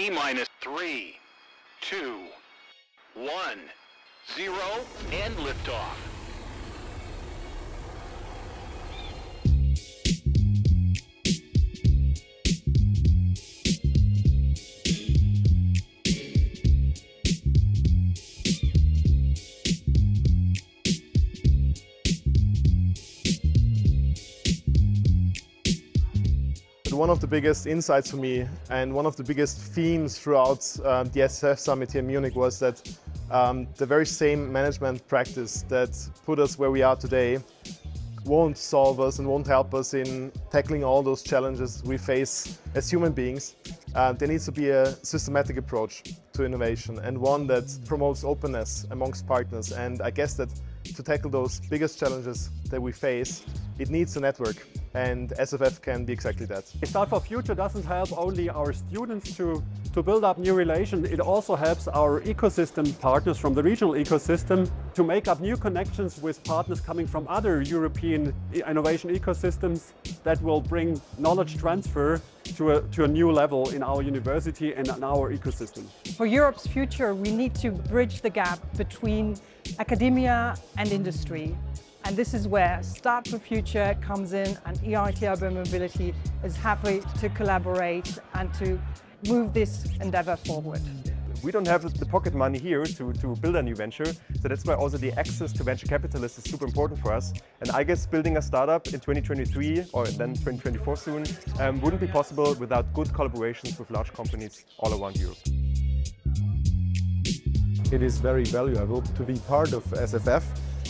T minus three, two, one, zero, and liftoff. One of the biggest insights for me and one of the biggest themes throughout um, the SFF summit here in Munich was that um, the very same management practice that put us where we are today won't solve us and won't help us in tackling all those challenges we face as human beings. Uh, there needs to be a systematic approach to innovation and one that promotes openness amongst partners. And I guess that to tackle those biggest challenges that we face, it needs a network and SFF can be exactly that. Start for Future doesn't help only our students to, to build up new relations, it also helps our ecosystem partners from the regional ecosystem to make up new connections with partners coming from other European innovation ecosystems that will bring knowledge transfer to a, to a new level in our university and in our ecosystem. For Europe's future, we need to bridge the gap between academia and industry. And this is where Start for Future comes in and EIT Urban Mobility is happy to collaborate and to move this endeavor forward. We don't have the pocket money here to, to build a new venture, so that's why also the access to venture capitalists is super important for us. And I guess building a startup in 2023 or then 2024 soon um, wouldn't be possible without good collaborations with large companies all around Europe. It is very valuable to be part of SFF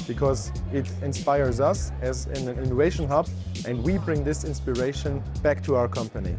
because it inspires us as an innovation hub and we bring this inspiration back to our company.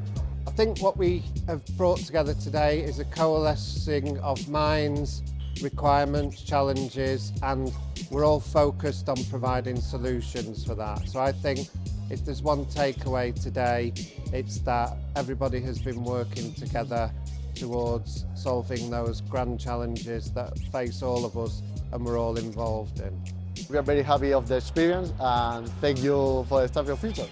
I think what we have brought together today is a coalescing of minds, requirements, challenges and we're all focused on providing solutions for that. So I think if there's one takeaway today, it's that everybody has been working together towards solving those grand challenges that face all of us and we're all involved in. We are very happy of the experience and thank you for the Start for Future.